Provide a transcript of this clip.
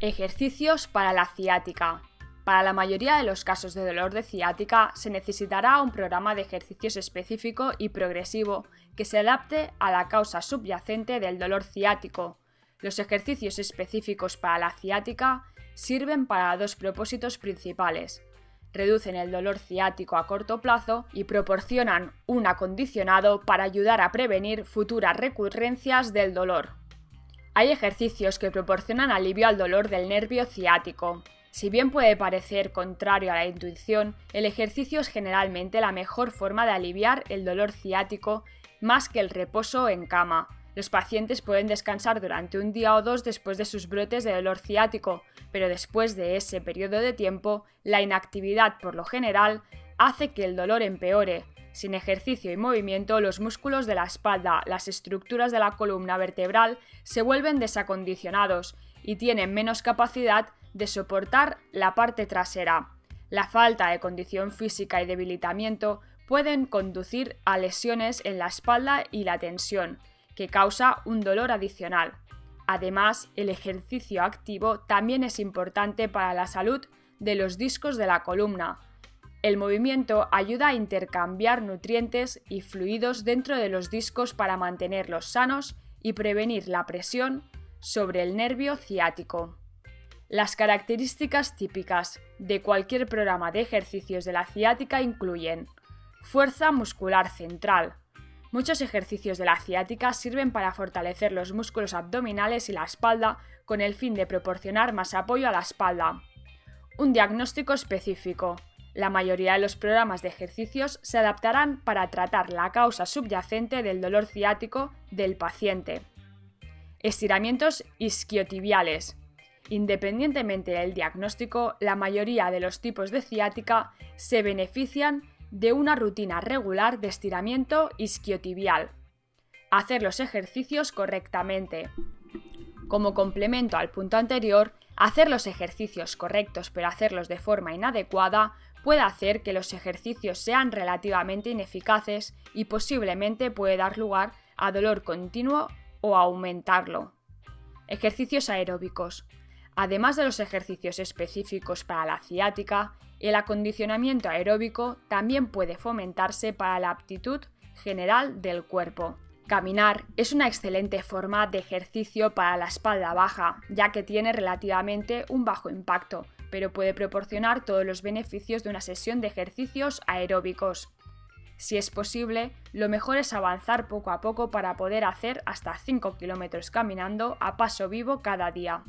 Ejercicios para la ciática. Para la mayoría de los casos de dolor de ciática se necesitará un programa de ejercicios específico y progresivo que se adapte a la causa subyacente del dolor ciático. Los ejercicios específicos para la ciática sirven para dos propósitos principales. Reducen el dolor ciático a corto plazo y proporcionan un acondicionado para ayudar a prevenir futuras recurrencias del dolor. Hay ejercicios que proporcionan alivio al dolor del nervio ciático. Si bien puede parecer contrario a la intuición, el ejercicio es generalmente la mejor forma de aliviar el dolor ciático más que el reposo en cama. Los pacientes pueden descansar durante un día o dos después de sus brotes de dolor ciático, pero después de ese periodo de tiempo, la inactividad por lo general hace que el dolor empeore, sin ejercicio y movimiento, los músculos de la espalda, las estructuras de la columna vertebral se vuelven desacondicionados y tienen menos capacidad de soportar la parte trasera. La falta de condición física y debilitamiento pueden conducir a lesiones en la espalda y la tensión, que causa un dolor adicional. Además, el ejercicio activo también es importante para la salud de los discos de la columna, el movimiento ayuda a intercambiar nutrientes y fluidos dentro de los discos para mantenerlos sanos y prevenir la presión sobre el nervio ciático. Las características típicas de cualquier programa de ejercicios de la ciática incluyen fuerza muscular central. Muchos ejercicios de la ciática sirven para fortalecer los músculos abdominales y la espalda con el fin de proporcionar más apoyo a la espalda. Un diagnóstico específico. La mayoría de los programas de ejercicios se adaptarán para tratar la causa subyacente del dolor ciático del paciente. Estiramientos isquiotibiales. Independientemente del diagnóstico, la mayoría de los tipos de ciática se benefician de una rutina regular de estiramiento isquiotibial. Hacer los ejercicios correctamente. Como complemento al punto anterior, hacer los ejercicios correctos pero hacerlos de forma inadecuada puede hacer que los ejercicios sean relativamente ineficaces y posiblemente puede dar lugar a dolor continuo o aumentarlo. Ejercicios aeróbicos. Además de los ejercicios específicos para la ciática, el acondicionamiento aeróbico también puede fomentarse para la aptitud general del cuerpo. Caminar es una excelente forma de ejercicio para la espalda baja, ya que tiene relativamente un bajo impacto, pero puede proporcionar todos los beneficios de una sesión de ejercicios aeróbicos. Si es posible, lo mejor es avanzar poco a poco para poder hacer hasta 5 kilómetros caminando a paso vivo cada día.